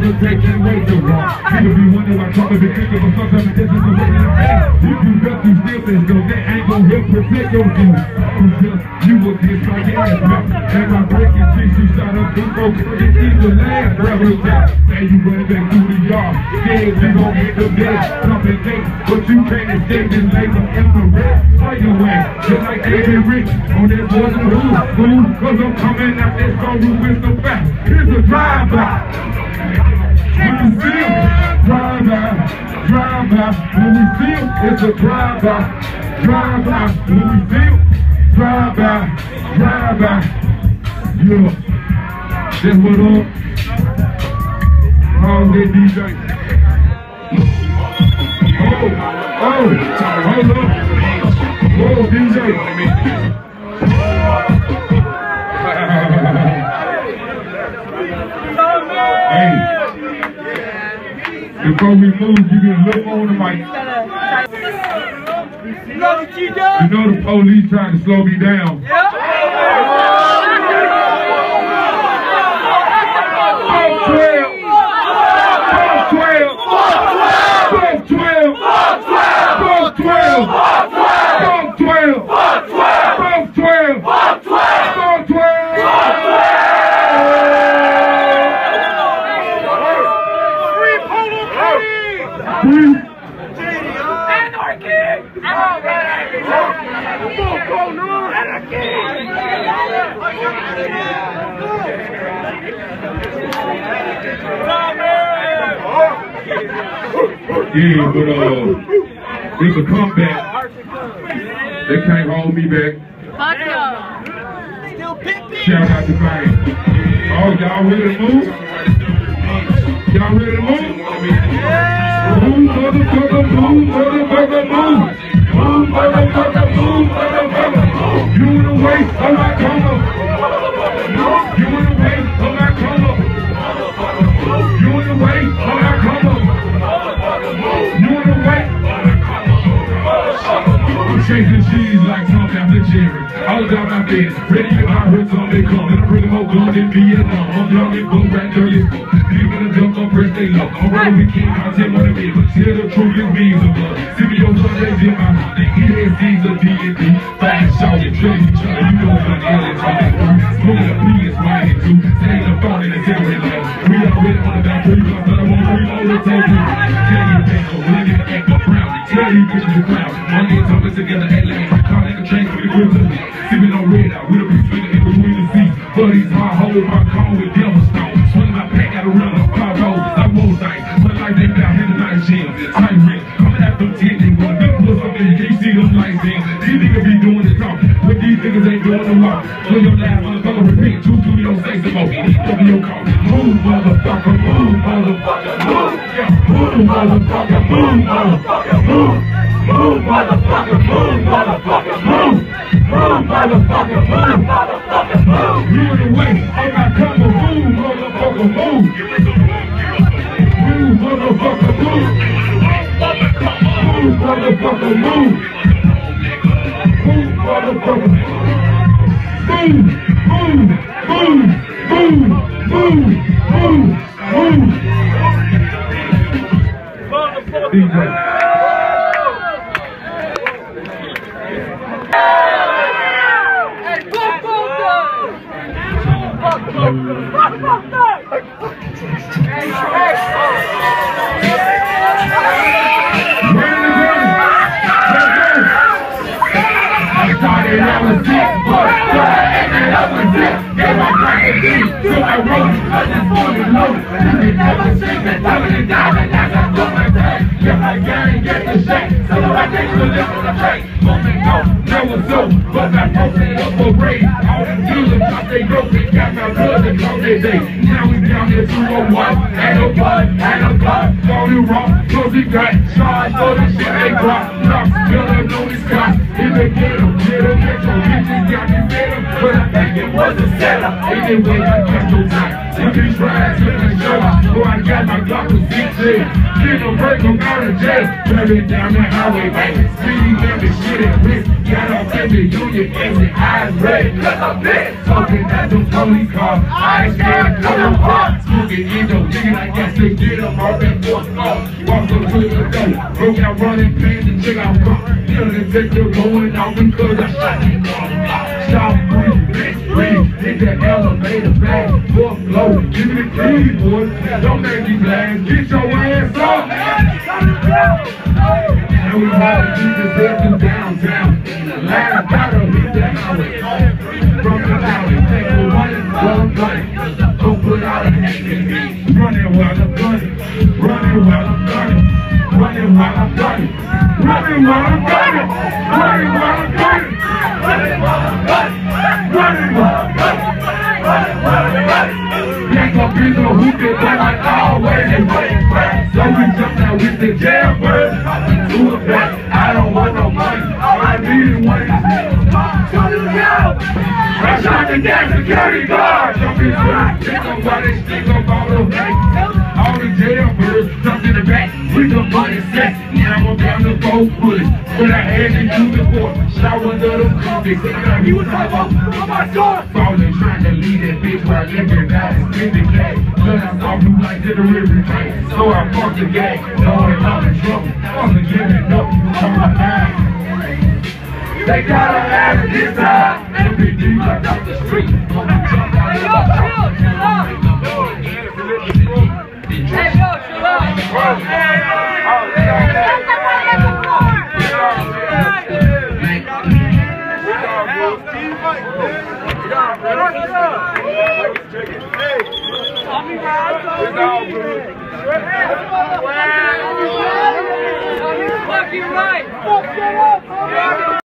never take that way to walk. Nigga be wondering why trouble be thinking, but sometimes this is the act. If you got these feelings, though, that ain't gon' help protect your views. Because you will get like ass. And my breaking cheeks, you shot up folks, but it's either last, brother. Now you run back through the yard, scared you gon' the bed, something late, but you can't escape this labor in the red. How you David Rich on that boy's fool, fool, cause I'm coming out that storeroom with some facts. Here's a drive-by. When you see him, drive by, drive by. When we see him, it's a drive by, drive by. When we see him, drive by, drive by. Yeah, that's what up. How's that DJ? Oh, oh, hold up. Whoa, DJ. Hey, before we move, you can look on the mic. You know what you You done? know the police trying to slow me down. Twelve, Yeah, but uh, it's a comeback. They can't hold me back. Fuck y'all. Still pimping. Shout out to Bang. Oh, y'all ready to move? Y'all ready to move? Move, motherfucker, move, motherfucker, move. Move, motherfucker, move, motherfucker. You in the way of my coma. Chasing cheese like Trump after Jerry. I was out my bed, ready to my hurts on they come. And I'm pretty more guns in Vietnam. I'm young and boom, right there, you Deep in the dump, I'm they love I'm rolling with king content, one of me. But still the truth is beings of blood. See me on Sunday, raised in my The ESDs of D&D. Fast shot, you train each other. You know what I'm in talking through. Smoking a B is white and two. Staying up on it, it's every life. We already on the back, three months, but I won't reload the tape. Can't get back, so we're gonna get the Tell you bitches to clown. Money and talking together at last. Car like a train for the grip to me. Sipping on red out with a piece spinning in between the seats. Buddies, hard hold my cone with devil stone. Swing my pack out of run up car road. I won't night. But like they down in the night jail. Tight ring. Coming out them 10, they want big plus up in can't see them lights in. These niggas be doing the talk. But these niggas ain't doing the walk. When your last you don't say some more. Double your call. Move, motherfucker, move, motherfucker, move. Move, motherfucker, move, motherfucker, move. Move, motherfucker, move, motherfucker, move. Move, motherfucker, move, motherfucker, move. You in the way, I'm not coming. Move, motherfucker, move. Move, motherfucker, move. Move, motherfucker, move. Move, motherfucker. Move, move, I wrote I just wanted to know. Day. Now we down here 201, and a blood, and a blood, all you wrong, cause he got charged for the shit they brought. Lock, killer, know these cops, if they get him, get him, get your bitches, got you him. But I think it was a setup, anyway, I kept no time. If he tries to the show, boy, I got my Glock with CJ. Get a break, I'm out of jail. Driving down the highway, baby. Speeding every shit at risk. Got off every union exit, eyes red, cause I'm big. Talking at them police cars, I they get them all that fourth floor. Walk up to the door, broke out running pants and check out rock. Nigga, the victim going out because I shot him. Stop breathing, bitch, breathe. Hit the elevator, back, fourth floor. Give me the keys, boy. Don't make me glad. Get your ass up. Now we want to keep the system downtown. Running wild gun! Running wild gun! Running wild gun! Running wild gun! Running wild gun! Ain't be no but I always. So we jumped out with the jailbird, to a back. I don't want no money, all I need is one of these niggas. Fresh the damn security guard! Don't be scared, stick 'em, stick 'em on the back. The bullets. But I had to it for shower under the convicts. And he was like, oh, oh my God. Falling trying to lead that bitch while everybody's in the game. Cause I saw you like to the river train. So I fucked the game. Knowing I'm in trouble. Fucking giving up my mind. They got a ass this time. And be deep like out the street. Fuck you right! Fuck you up!